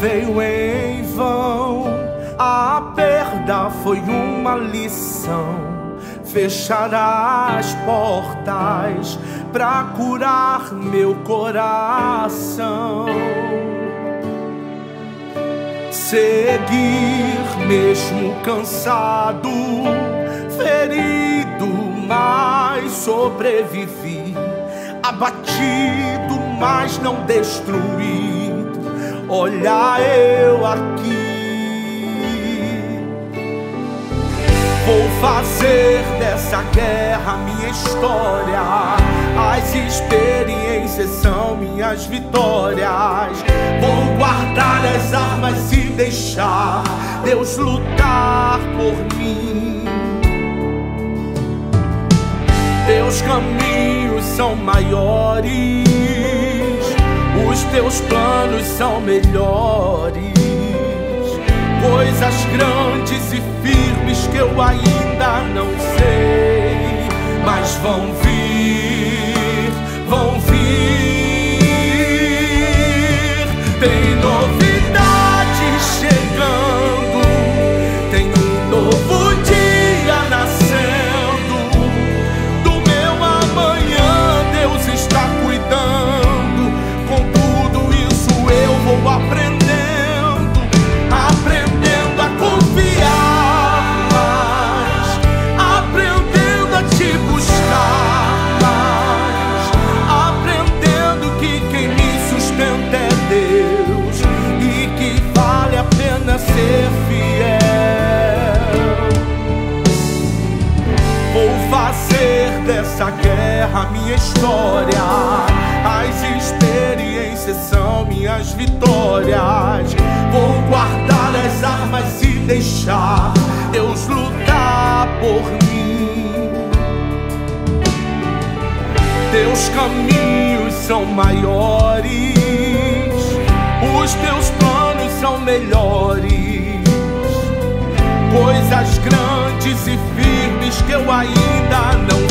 veio em vão. A perda foi uma lição. Fechará as portas para curar meu coração. Seguir mesmo cansado, ferido, mas sobrevivi. Abatido, mas não destruído. Olha eu aqui. Vou fazer dessa guerra minha história. As experiências são minhas vitórias. Vou guardar as armas e deixar Deus lutar por mim. Teus caminhos são maiores, os teus planos são melhores. Coisas grandes e firmes que eu ainda não sei, mas vão vir, Deus e que vale a pena ser fiel. Vou fazer dessa guerra minha história. As experiências são minhas vitórias. Vou guardar as armas e deixar Deus lutar por mim. Teus caminhos são maiores, melhores coisas grandes e firmes que eu ainda não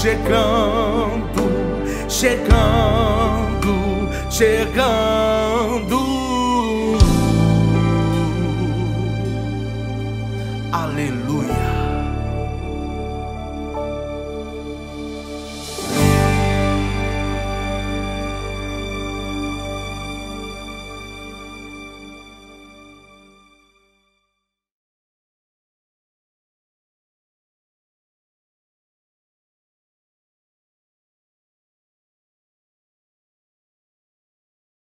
chegando, chegando, chegando. Aleluia.